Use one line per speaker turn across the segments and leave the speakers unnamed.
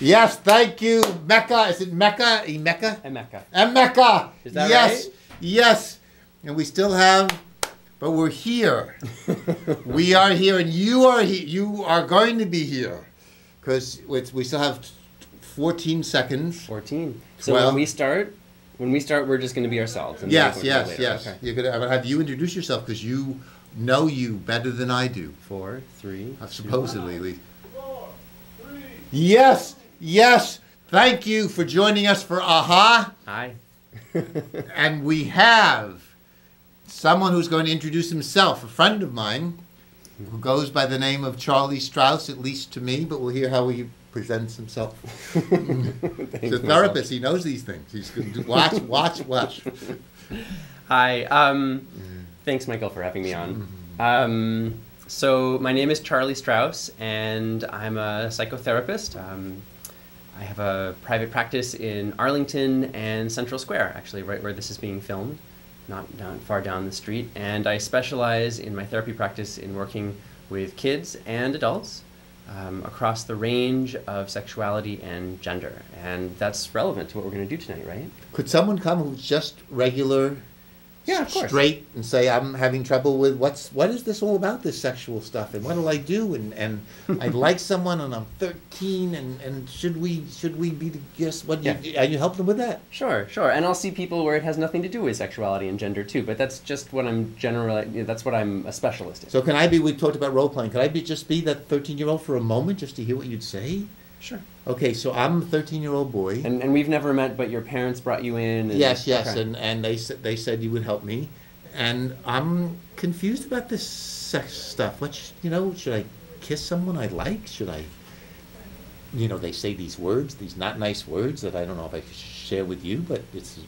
Yes, thank you, Mecca. Is it Mecca? Mecca?
Emeka.
Emeka.
Is that
yes,
right?
yes. And we still have, but we're here. we are here, and you are here. You are going to be here, because we still have 14 seconds.
14. So when we start, when we start, we're just going to be ourselves. and
Yes, yes, yes.
Okay.
You're gonna. I'm gonna have you introduce yourself because you know you better than I do.
Four, three.
Uh, Supposedly, at least. Yes, yes. Thank you for joining us for AHA.
Aye.
And we have someone who's going to introduce himself, a friend of mine, who goes by the name of Charlie Strauss, at least to me, but we'll hear how he presents himself. He's a therapist. He knows these things. He's going to watch, watch, watch.
Hi. Um, thanks, Michael, for having me on. Um, so my name is Charlie Strauss, and I'm a psychotherapist. Um, I have a private practice in Arlington and Central Square, actually, right where this is being filmed, not down far down the street. And I specialize in my therapy practice in working with kids and adults um, across the range of sexuality and gender. And that's relevant to what we're going to do tonight, right?
Could someone come who's just regular,
Yeah, of course.
straight, and say, "I'm having trouble with what's what is this all about? This sexual stuff, and what do I do? And and I like someone, and I'm 13, and and should we should we be the guess what? You,
Yeah.
and you help them with that.
Sure, sure, and I'll see people where it has nothing to do with sexuality and gender too. But that's just what I'm generally. You know, that's what I'm a specialist in.
So can I be? We talked about role playing. Could I be just be that 13 year old for a moment, just to hear what you'd say?
Sure.
Okay, so I'm a 13 year old boy.
And and we've never met, but your parents brought you in. And,
yes, yes,
okay.
and and they said they said you would help me, and I'm confused about this sex stuff. What sh- you know? Should I kiss someone I like? Should I? You know, they say these words, these not nice words that I don't know if I should share with you, but it's,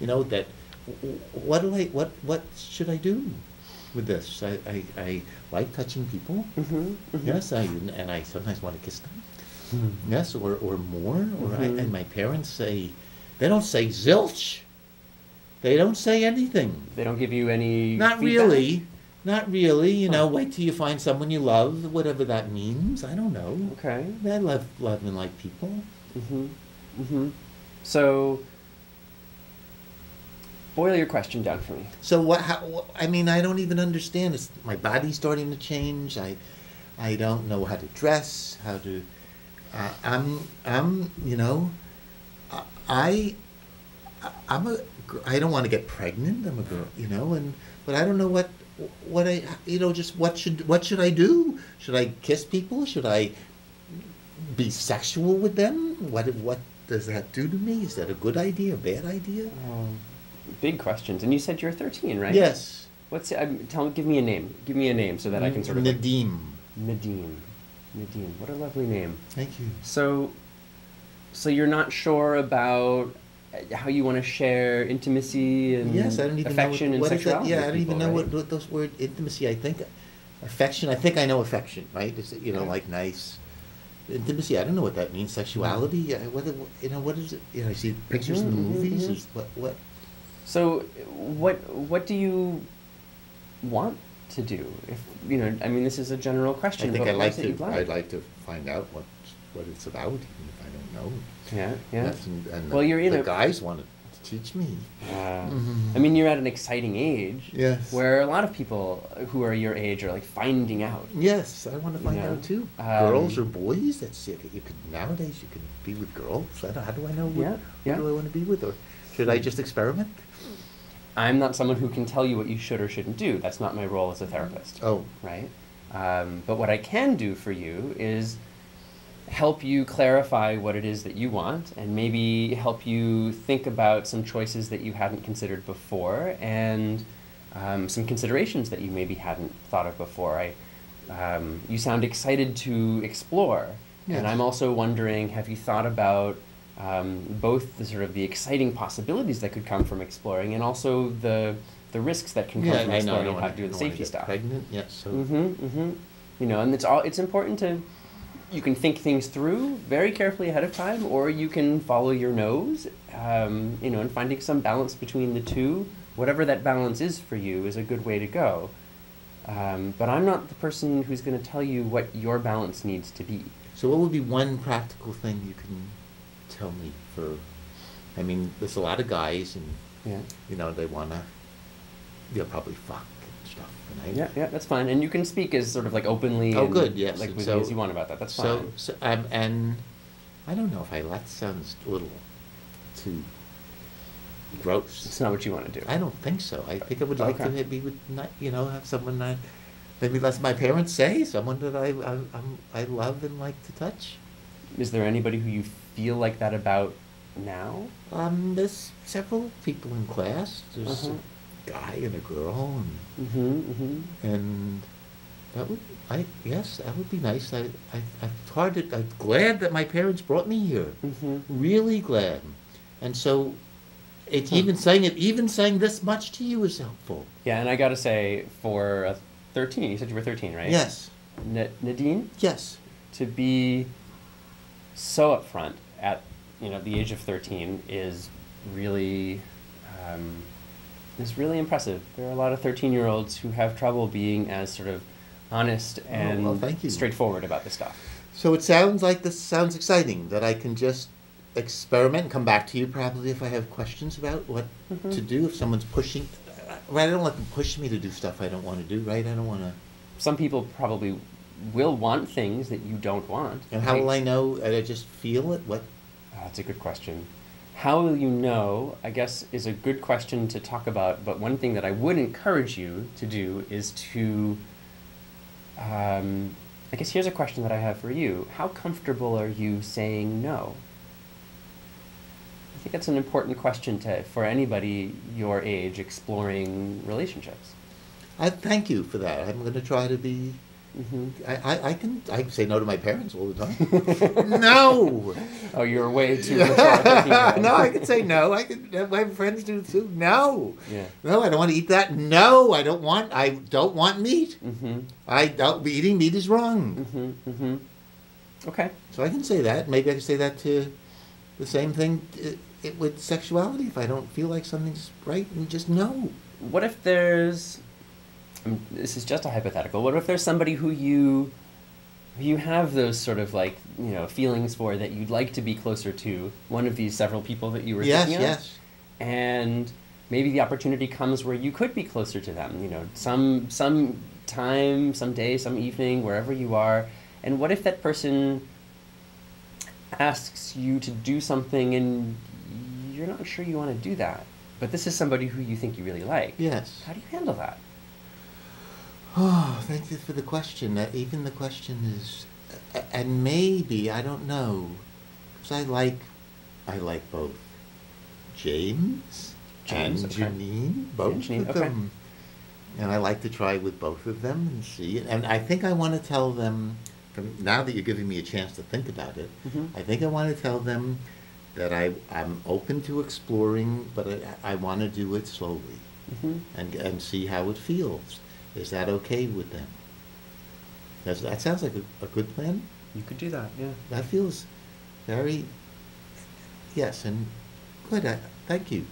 you know, that. w- w- What do I? What what should I do with this? I I, I like touching people.
Mhm, mhm.
Yes, I and I sometimes want to kiss them.
Mhm.
Yes, or, or more. Or I,
Mhm.
and my parents say, they don't say zilch. They don't say anything.
They don't give you any.
Not
feedback?
really. Not really. You know, wait till you find someone you love, whatever that means. I don't know.
Okay.
I love love and like people.
Mhm. Mhm. So. Boil your question down for me.
So what? How, I mean, I don't even understand. It's my body's starting to change. I, I don't know how to dress. How to. Uh, I'm. I'm. You know. I-. I'm a. I don't want to get pregnant. I'm a girl. You know, and but I don't know what. What I. You know, just what should. What should I do? Should I kiss people? Should I. Be sexual with them? What? What does that do to me? Is that a good idea? A bad idea?
Um, big questions, and you said you're 13, right?
Yes.
What's um, tell? Give me a name. Give me a name so that I can sort of. like-
Nadim.
Nadim. What a lovely name.
Thank you.
So, so you're not sure about how you want to share intimacy and
Yes, I don't even
affection
know what,
and
what that?
sexuality.
Yeah, I don't even know
right?
what, what those word intimacy. I think affection. I think I know affection, right? Is it, you know
Okay.
like nice intimacy? I don't know what that means. Sexuality.
Mm-hmm.
uh, What, you know what is it? You know, I see pictures in the
Mhm, mhm,
movies.
mhm.
Is what what?
So, what what do you want to do? If you know, I mean, this is a general question.
I
question.
think
but
I'd like to.
you'd
I'd like to find out what what it's about, even if I don't know.
Yeah, yeah.
And, and
Well,
the,
you're in
the
a-
guys want to teach me.
Uh,
Mhm.
I mean, you're at an exciting age.
Yes.
Where a lot of people who are your age are like finding out.
Yes, I want to find
Yeah.
out too.
Um,
girls or boys? That's it. You could nowadays you can be with girls. I don't, how do I know? What,
Yeah,
who do I want to be with, or should I just experiment?
I'm not someone who can tell you what you should or shouldn't do. That's not my role as a therapist.
Oh,
right? Um, but what I can do for you is help you clarify what it is that you want and maybe help you think about some choices that you hadn't considered before and um, some considerations that you maybe hadn't thought of before. I, um, you sound excited to explore.
Yes.
And I'm also wondering have you thought about um, both the sort of the exciting possibilities that could come from exploring and also the, the risks that can come
yeah,
from
I know. I
exploring
don't
and how to do the safety stuff.
Pregnant? Yes. So
Mm-hmm, mm-hmm. You know, and it's all it's important to you can think things through very carefully ahead of time, or you can follow your nose. Um, you know, and finding some balance between the two, whatever that balance is for you, is a good way to go. Um, but I'm not the person who's going to tell you what your balance needs to be.
So what would be one practical thing you can tell me for? I mean, there's a lot of guys, and
Yeah.
you know they wanna, they'll probably fuck and stuff. And I,
Yeah, yeah, that's fine. And you can speak as sort of like openly.
Oh,
and,
good, yes,
Like
so-
as you want about that. That's
so,
fine.
So, um, and I don't know if I that sounds a little too gross.
It's not what you want to do.
I don't think so. I think I would like
Okay.
to be with, not, you know, have someone that maybe let my parents say, someone that I, I, I'm, I love and like to touch.
Is there anybody who you feel like that about now?
Um, there's several people in class. There's
Uh-huh.
a guy and a girl, and,
Mm-hmm. Mm-hmm.
and that would, I yes, that would be nice. I, I, I'm hard to, I'm glad that my parents brought me here.
Mm-hmm.
Really glad, and so. It's
Hmm.
even saying it, even saying this much to you is helpful.
Yeah, and I gotta say, for 13, you said you were 13, right?
Yes,
Na- Nadine,
yes.
to be so upfront at you know the age of 13 is really um, is really impressive. There are a lot of 13 year olds who have trouble being as sort of honest and
Oh, well, thank you.
straightforward about this stuff.
So it sounds like this sounds exciting that I can just experiment and come back to you probably if I have questions about what
Mhm.
to do if someone's pushing. Right, I don't let them push me to do stuff I don't want to do. Right, I don't want to.
Some people probably will want things that you don't want.
And how will I know? I just feel it. What?
That's a good question. How will you know, I guess, is a good question to talk about, but one thing that I would encourage you to do is to. Um, I guess here's a question that I have for you. How comfortable are you saying no? I think that's an important question to, for anybody your age exploring relationships.
I thank you for that. I'm going to try to be.
Mm-hmm.
I, I, I can I can say no to my parents all the time. no.
Oh, you're way too mature. for thinking that.
no, I can say no. I can. My friends do too. No.
Yeah.
No, I don't want to eat that. No, I don't want. I don't want meat.
Mm-hmm.
I don't. Eating meat is wrong.
Mm-hmm. Mm-hmm. Okay.
So I can say that. Maybe I can say that to the same thing it, it, with sexuality. If I don't feel like something's right, and just no.
what if there's this is just a hypothetical. What if there's somebody who you you have those sort of like you know feelings for that you'd like to be closer to one of these several people that you were
Yes,
thinking of
yes.
and maybe the opportunity comes where you could be closer to them you know some some time some day some evening wherever you are. And what if that person asks you to do something and you're not sure you want to do that? But this is somebody who you think you really like.
Yes.
how do you handle that
Oh, thank you for the question. Uh, even the question is, uh, and maybe I don't know, because I like, I like both James,
James,
and
okay.
Janine, both
Janine,
of
okay.
them, and I like to try with both of them and see. And I think I want to tell them, from now that you're giving me a chance to think about it,
Mhm.
I think I want to tell them that I I'm open to exploring, but I, I want to do it slowly
Mm-hmm.
and, and see how it feels. Is that okay with them? Does, that sounds like a, a good plan.
You could do that, yeah.
That feels very, yes, and good. I, thank you.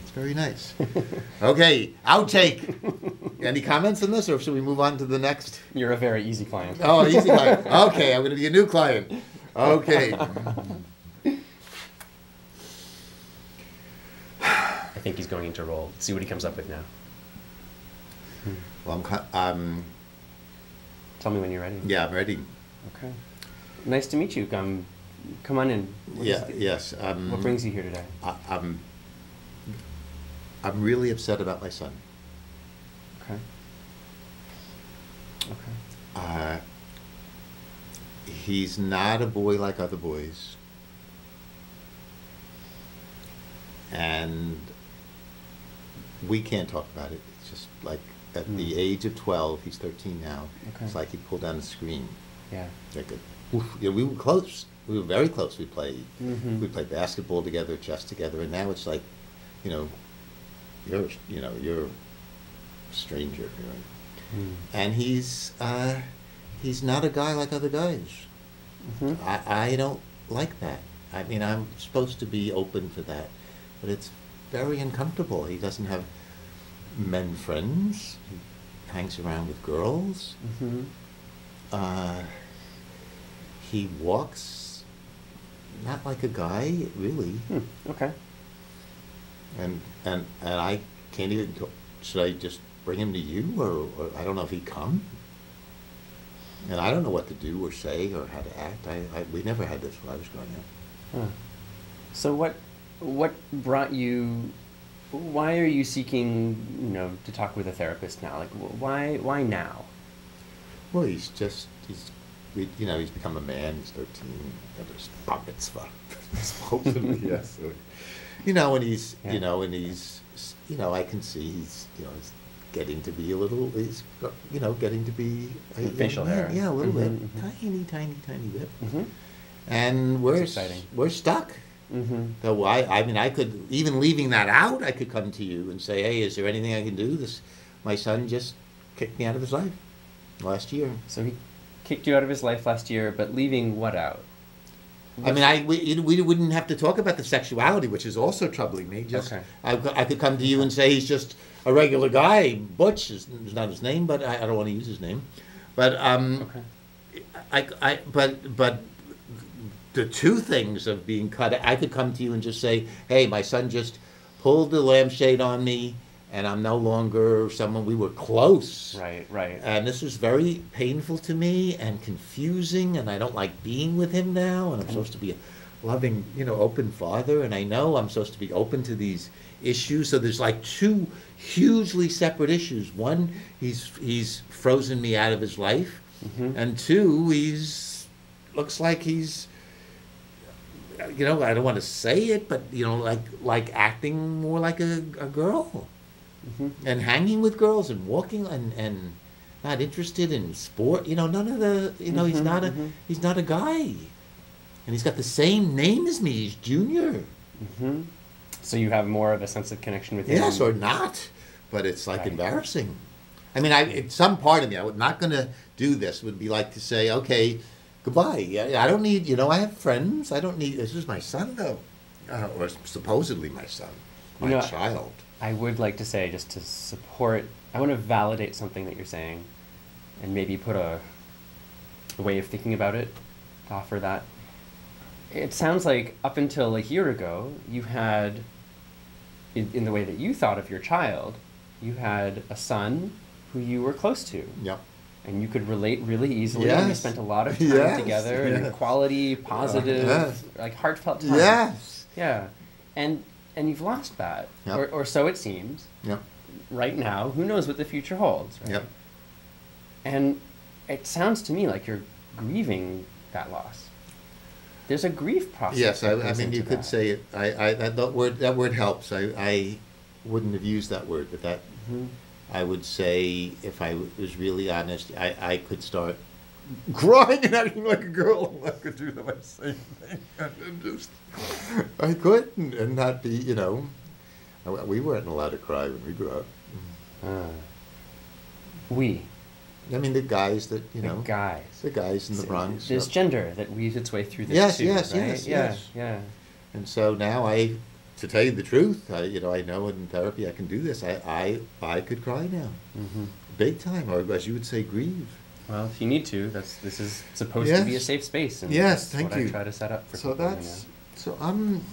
It's very nice. okay, outtake. Any comments on this, or should we move on to the next?
You're a very easy client.
Oh, easy client. Okay, I'm going to be a new client. Okay.
I think he's going into role. See what he comes up with now.
Well, I'm, um,
Tell me when you're ready.
yeah, I'm ready.
Okay. Nice to meet you. Come, come on in. What
Yeah,
the-
yes. Um,
What brings you here today?
I, I'm, I'm really upset about my son.
Okay. Okay.
Uh, he's not a boy like other boys. And we can't talk about it. It's just like at the
Hmm.
age of 12, he's 13 now.
Okay.
It's like he pulled down the screen.
Yeah.
Like a, oof. Yeah, we were close. We were very close. We played.
Mhm.
We played basketball together, chess together, and now it's like, you know, you're, you know, you're a stranger. You're,
Mm.
and he's uh, he's not a guy like other guys.
Mhm.
I, I don't like that. I mean, I'm supposed to be open for that, but it's very uncomfortable. He doesn't have men friends. He hangs around with girls.
Mhm.
Uh, he walks not like a guy, really.
Hmm. Okay.
And and and I can't even. Go, should I just bring him to you, or, or I don't know if he'd come. And I don't know what to do or say or how to act. I, I we never had this when I was growing up.
Huh. So what what brought you? Why are you seeking, you know, to talk with a therapist now? Like, why why now?
Well, he's just he's you know he's become a man. He's thirteen. And there's bar mitzvah, supposedly yes. So, you know, and he's
Yeah.
you know, and he's you know I can see he's you know he's getting to be a little he's you know getting to be a young
Facial
man.
hair.
Yeah, a little
Mhm,
bit,
mhm.
tiny, tiny, tiny bit.
Mm-hmm.
And we're
That's
we're stuck.
Mm-hmm.
So I, I mean, I could even leaving that out, I could come to you and say, "Hey, is there anything I can do?" This, my son just kicked me out of his life last year.
So he kicked you out of his life last year, but leaving what out?
I mean, I we, we wouldn't have to talk about the sexuality, which is also troubling me. Just
Okay.
I, I could come to you and say he's just a regular guy. Butch is, is not his name, but I, I don't want to use his name. But um,
Okay.
I, I, but, but the two things of being cut, I could come to you and just say, hey, my son just pulled the lampshade on me, and I'm no longer someone, we were close.
Right. Right.
And this is very painful to me and confusing, and I don't like being with him now, and I'm supposed to be a loving, you know, open father, and I know I'm supposed to be open to these issues. So there's like two hugely separate issues. One, he's he's frozen me out of his life,
Mhm.
and two, he's looks like he's you know, I don't want to say it, but you know, like like acting more like a, a girl
Mhm.
and hanging with girls and walking and and not interested in sport. You know, none of the you know he's
Mhm,
not a
mhm.
he's not a guy, and he's got the same name as me. He's Junior.
Mm-hmm. So you have more of a sense of connection with him.
Yes, or not, but it's like
Right.
embarrassing. I mean, I it's some part of me I would not going to do this would be like to say, okay, goodbye. I, I don't need you know I have friends. I don't need this is my son though, uh, or supposedly my son, my
You know,
child.
I would like to say, just to support, I want to validate something that you're saying and maybe put a, a way of thinking about it to offer that. It sounds like up until a year ago, you had, in, in the way that you thought of your child, you had a son who you were close to.
Yep.
And you could relate really easily. And you spent a lot of time
Yes,
together and
yes.
quality, positive,
yes.
like heartfelt time.
Yes.
Yeah, and and you've lost that,
Yep.
or or so it seems.
Yep.
Right now, who knows what the future holds? Right?
Yep.
And it sounds to me like you're grieving that loss. There's a grief process.
Yes, I, I mean, you could
that.
say it, I, I, that, that word, that word helps, I, I wouldn't have used that word, but that,
Mhm.
I would say, if I was really honest, I, I could start crying and acting like a girl, I could do the same thing, and just, I could, and, and not be, you know, we weren't allowed to cry when we grew up.
Ah. we,
I mean, the guys that, you
the
know,
guys.
the guys in the Bronx.
There's
yep.
gender that weaves its way through this
Yes,
too,
yes,
right?
yes,
yeah,
yes.
yeah.
And so now I, to tell you the truth, I, you know, I know in therapy I can do this. I, I, I could cry now,
hmm
big time, or as you would say, grieve.
Well, if you need to, that's this is supposed to be a safe space, and
Yes,
that's
thank
what
you.
I try to set up for
So
people,
that's,
know.
so I'm,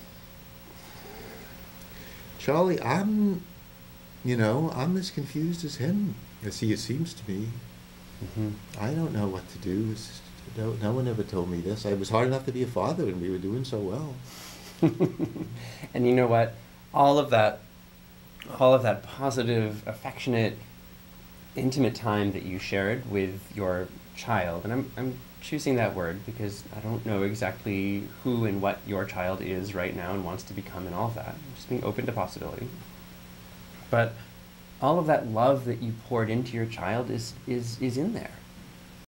Charlie, I'm, you know, I'm as confused as him, as he seems to me.
Mhm.
I don't know what to do. No, no one ever told me this. It was hard enough to be a father, and we were doing so well.
and you know what? All of that, all of that positive, affectionate, intimate time that you shared with your child, and I'm, I'm choosing that word because I don't know exactly who and what your child is right now and wants to become and all of that. I'm just being open to possibility. But all of that love that you poured into your child is, is, is in there.